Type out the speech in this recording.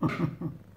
Ha ha ha.